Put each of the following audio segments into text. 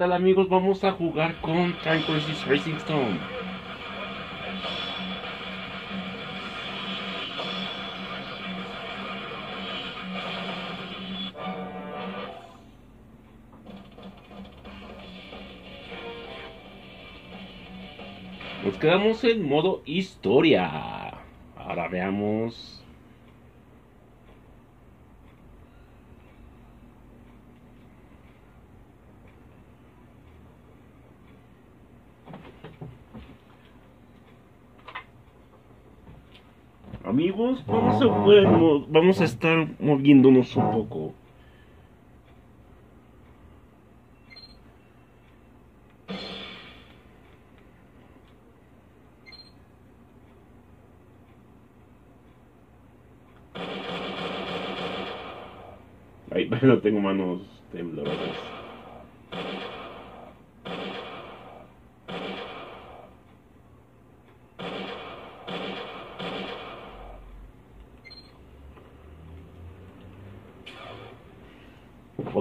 tal amigos? Vamos a jugar con Time Crisis Racing Stone. Nos quedamos en modo historia. Ahora veamos. Amigos, vamos a, bueno, vamos estar moviéndonos un poco. Ay, no tengo manos temblorosas.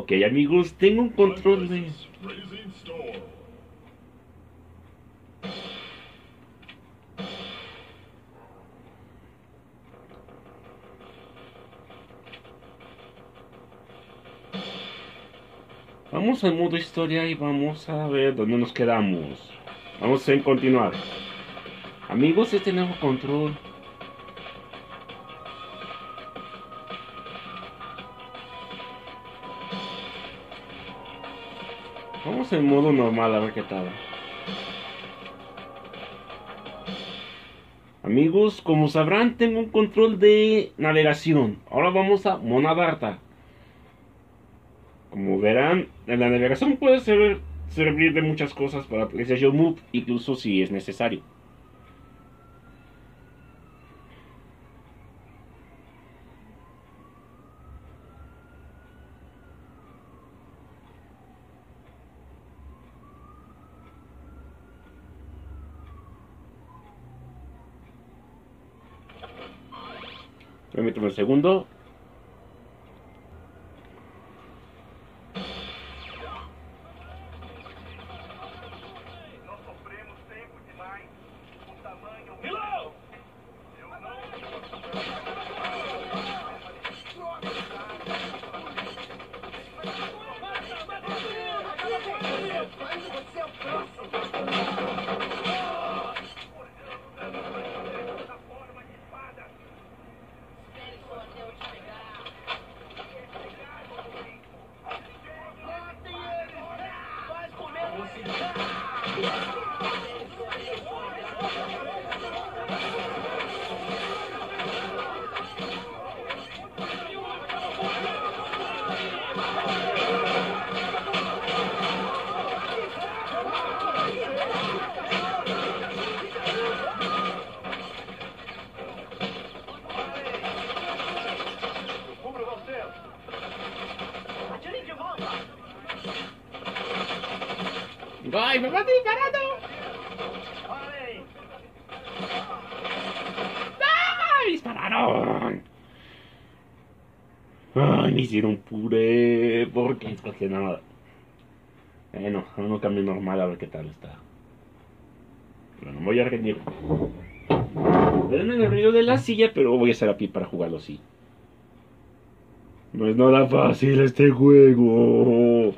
Ok, amigos, tengo un control de... Vamos al modo historia y vamos a ver dónde nos quedamos. Vamos a continuar. Amigos, este nuevo control. Vamos en modo normal a ver qué tal. Amigos, como sabrán, tengo un control de navegación. Ahora vamos a Monadarta. Como verán, en la navegación puede ser- servir de muchas cosas para PlayStation Move, incluso si es necesario. Un segundo. Nada? Bueno, no cambio normal a ver qué tal está. Pero no voy a rendir. Verán el ruido de la silla, pero voy a estar aquí para jugarlo así. No es nada fácil este juego.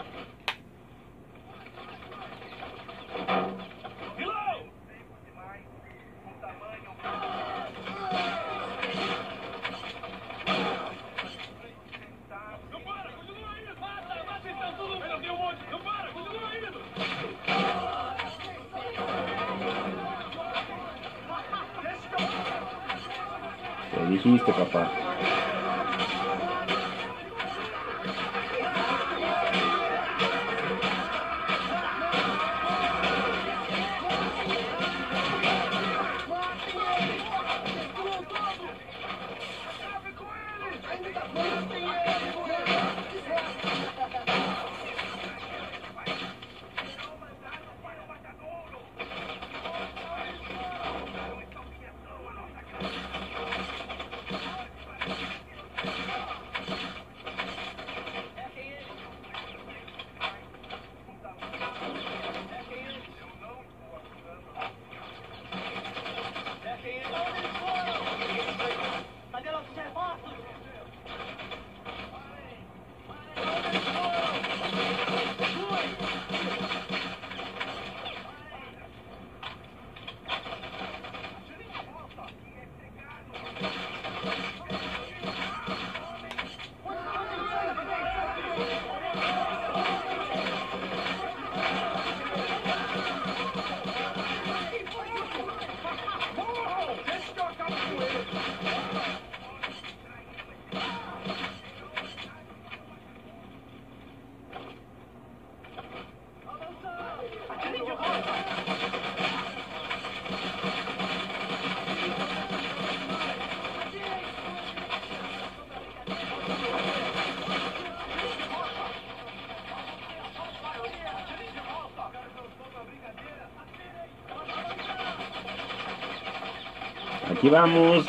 aquí vamos.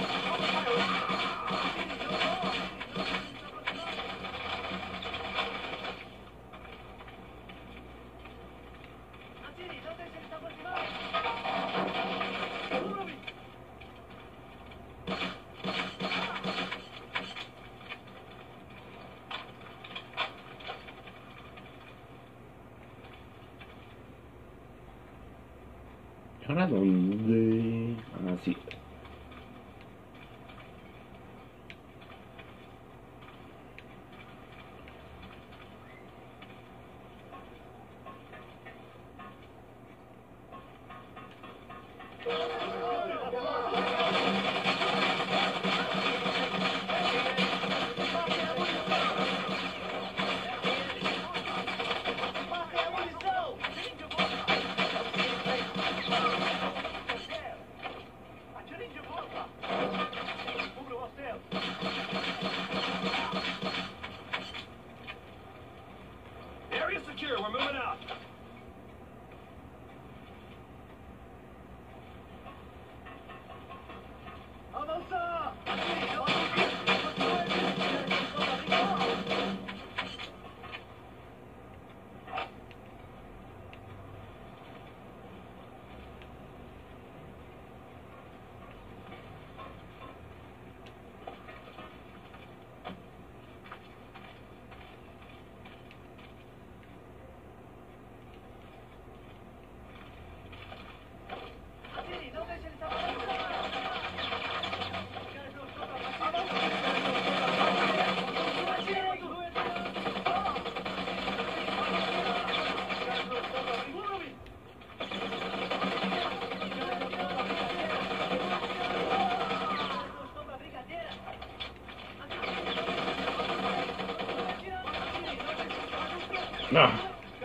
なあ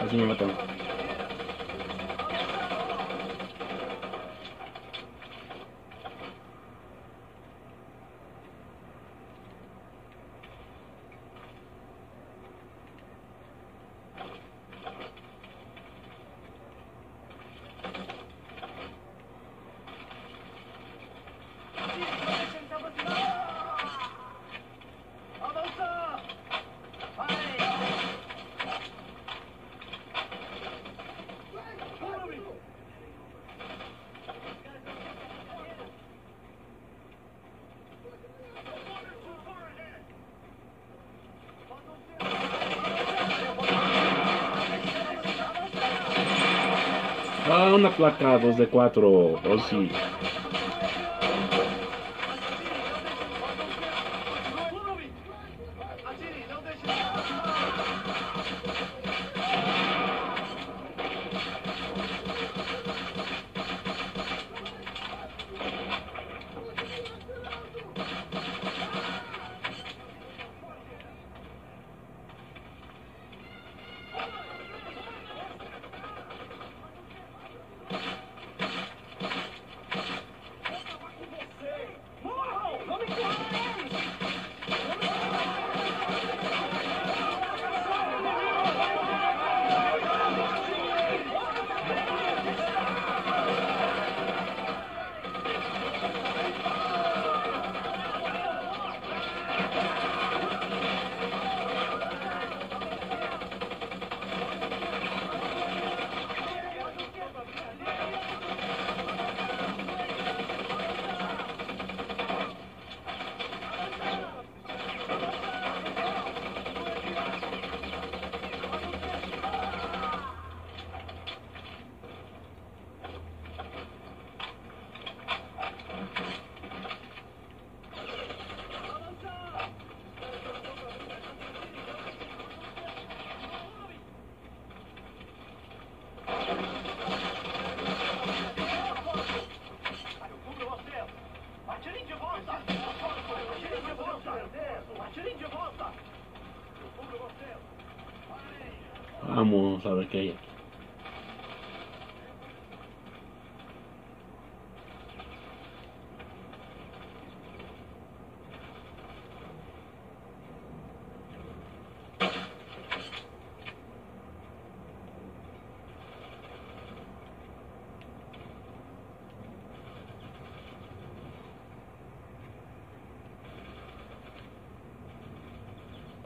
始めまたな a una placa 2 de 4 o si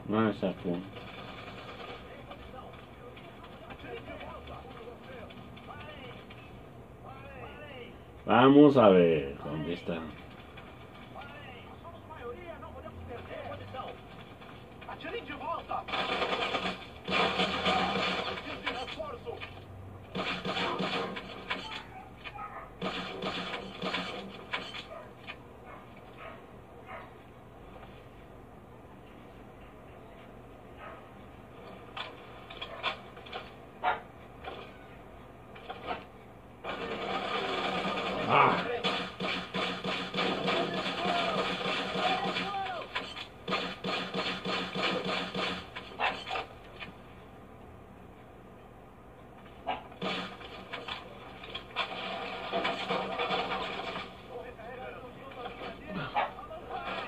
não é certo Vamos a ver, ¿dónde está?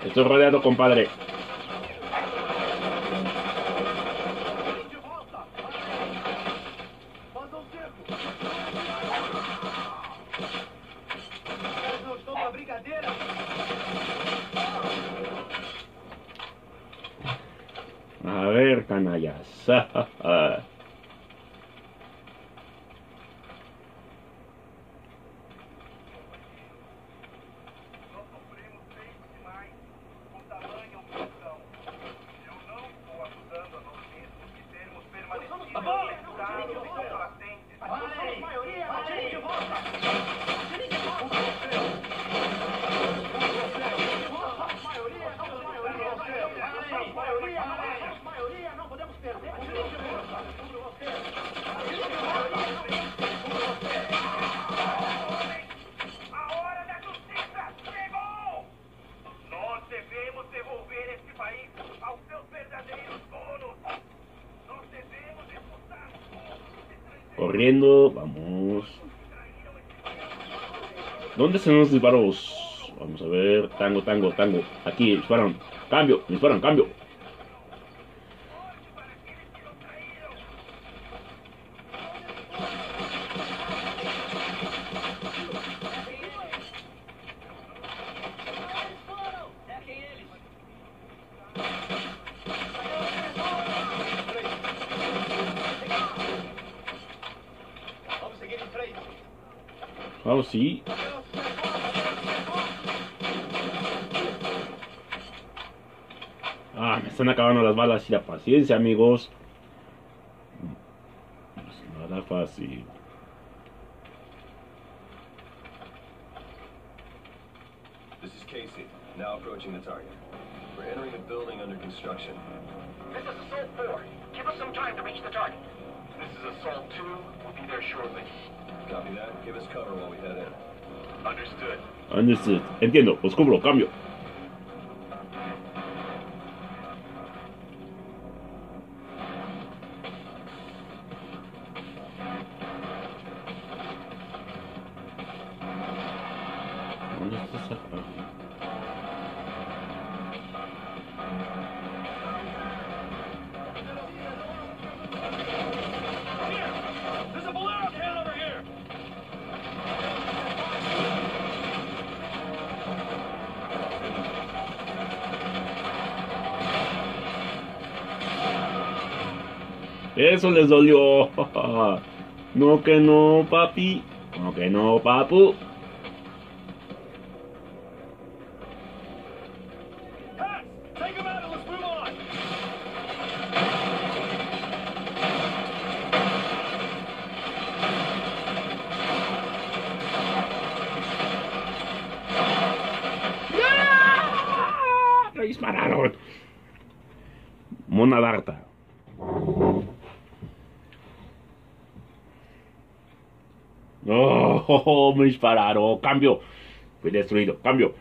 Estoy rodeado, compadre. Corriendo, vamos. ¿Dónde están los disparos? Vamos a ver. Tango, tango, tango. Aquí, disparan. Cambio, disparan, cambio. Y la paciencia, amigos. No es nada fácil. This is Casey, now approaching the target. We're entering a building under construction. This is Assault 4. Give us some time to reach the target. This is Assault 2. We'll be there shortly. Copy that. Give us cover while we head in. Understood. Understood. Entiendo, os cubro, cambio. Eso les dolió. No que no, papi. No que no, papu. ¡Oh! Me dispararon. Cambio. Fui destruido. Cambio.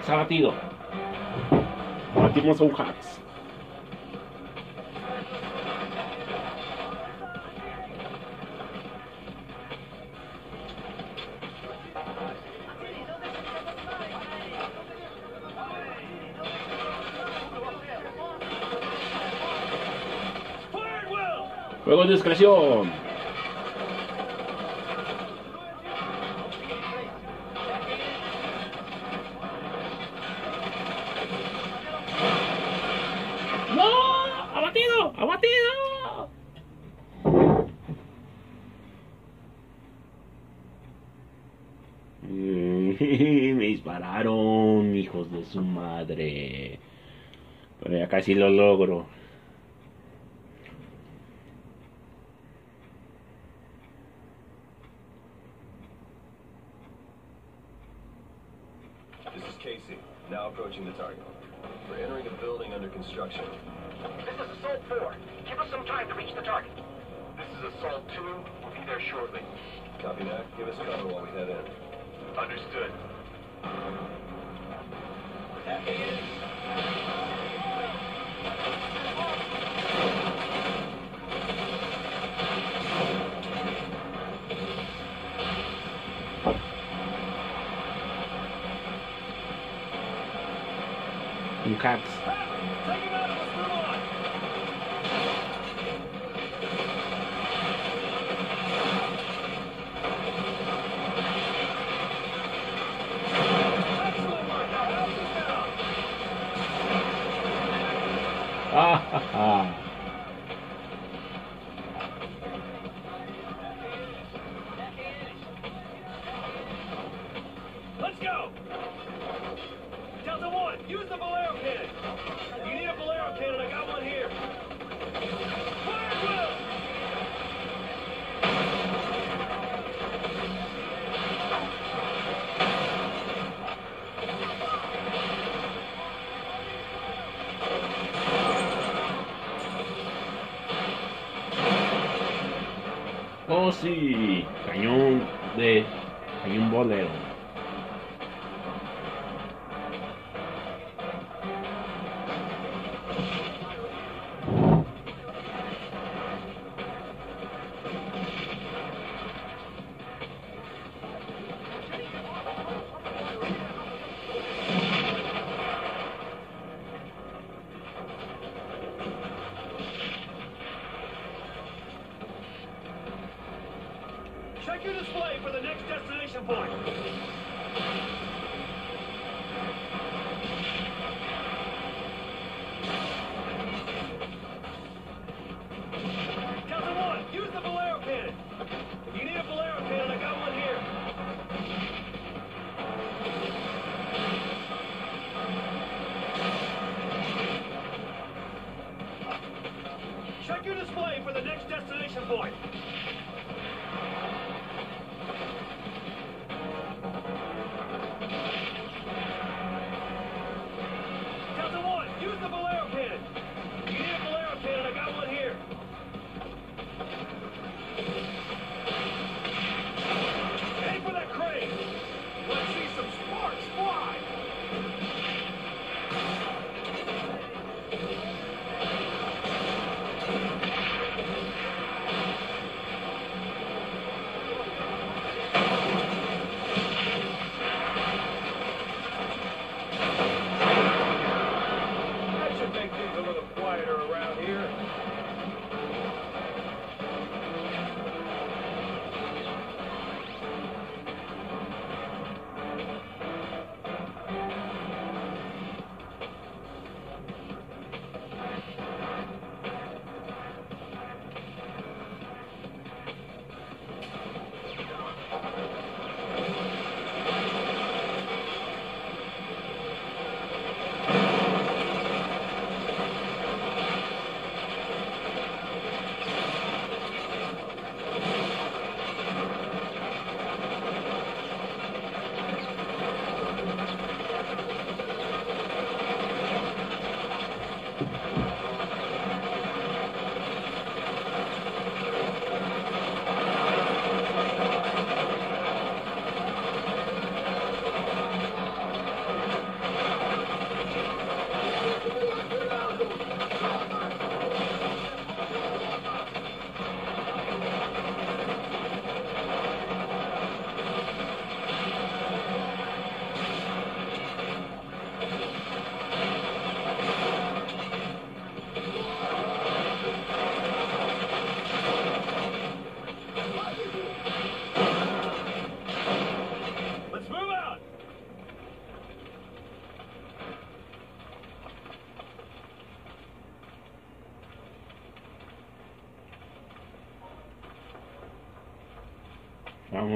Is down. Hacks abatido. Abatimos a un well. Juego de discreción. Pero ya casi lo logro. This is Casey, now approaching the target. We're entering a building under construction. This is Assault 4. Give us some time to reach the target. This is Assault 2. We'll be there shortly. Copy that. Give us cover while we head in. Understood. Un Hacks. cards. Let's go! Delta One, use the balloon! You need a Bolero I got one here! Oh, Fire at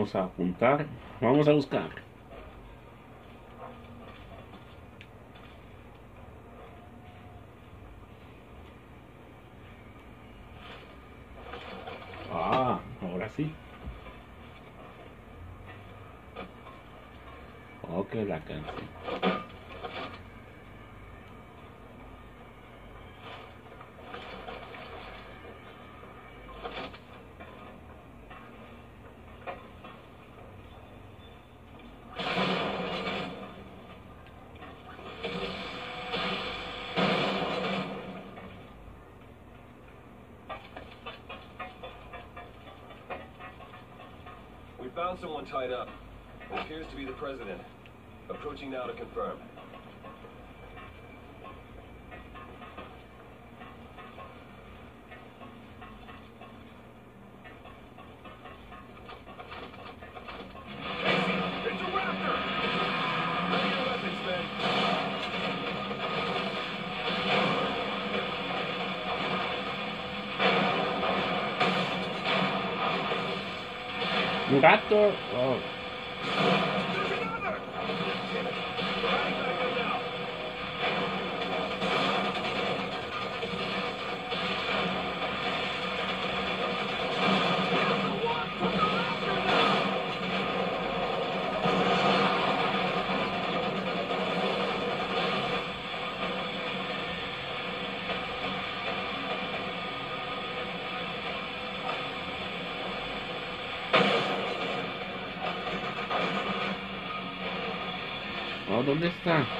Vamos a apuntar. Vamos a buscar. Found someone tied up. It appears to be the president. Approaching now to confirm. Un ¿dónde está?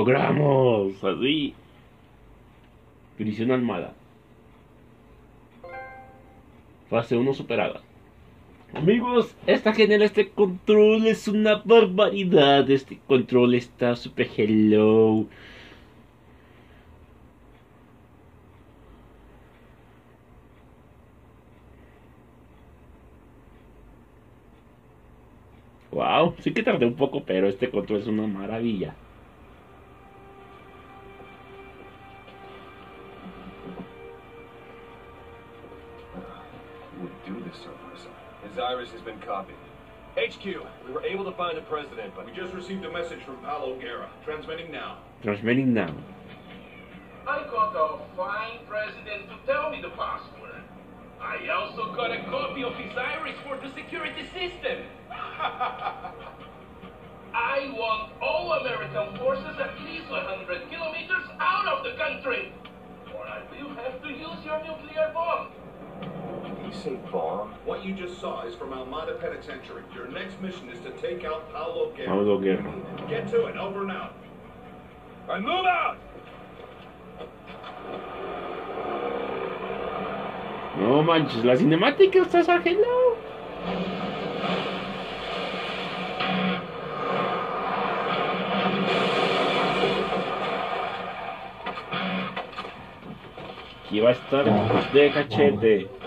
Logramos. Así. Prisión Almada. Fase 1 superada. Amigos, está genial este control, es una barbaridad. Este control está super hello. Wow, sí que tardé un poco, pero este control es una maravilla. Has been copied. HQ, we were able to find the president, but We just received a message from Paulo Guerra. Transmitting now. Transmitting now. I got a fine president to tell me the password. I also got a copy of his iris for the security system. I want all American forces at least 100 kilometers out of the country, or I will have to use your nuclear bomb. Did he say? What you just saw is from Almada Penitentiary. Your next mission is to take out Paulo Guerra. Paulo Guerra. Get to it. Over and out. All right, move out! No manches, la cinemática está hello. Aquí va a estar de cachete.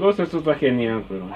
amigos, esto está genial, pero...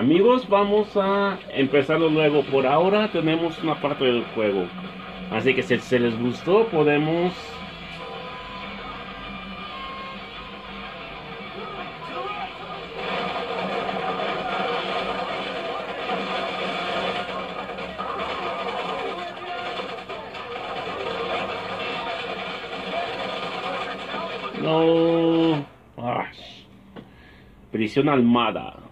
Amigos, vamos a empezarlo luego. Por ahora tenemos una parte del juego. Así que si se les gustó, podemos... No... Prisión Almada.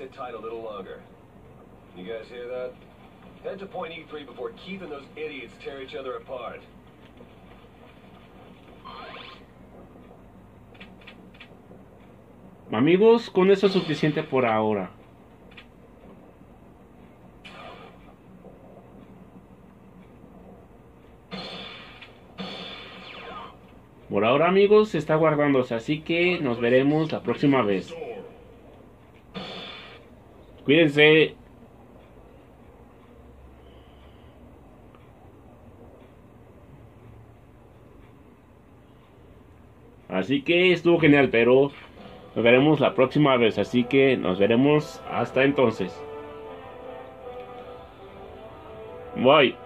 sit tight a little longer. You guys hear that? Head to point E3 before Keith and those idiots tear each other apart. Amigos, con eso es suficiente por ahora. Por ahora amigos, se está guardándose, así que nos veremos la próxima vez. Cuídense. Así que estuvo genial, pero nos veremos la próxima vez. Así que nos veremos hasta entonces. Bye.